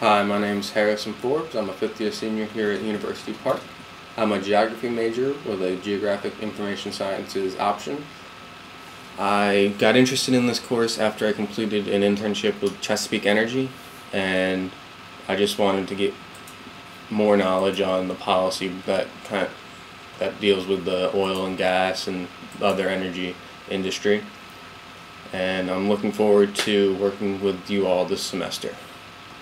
Hi, my name is Harrison Forbes. I'm a fifth year senior here at University Park. I'm a geography major with a geographic information sciences option. I got interested in this course after I completed an internship with Chesapeake Energy, and I just wanted to get more knowledge on the policy that kind of, that deals with the oil and gas and other energy industry. And I'm looking forward to working with you all this semester.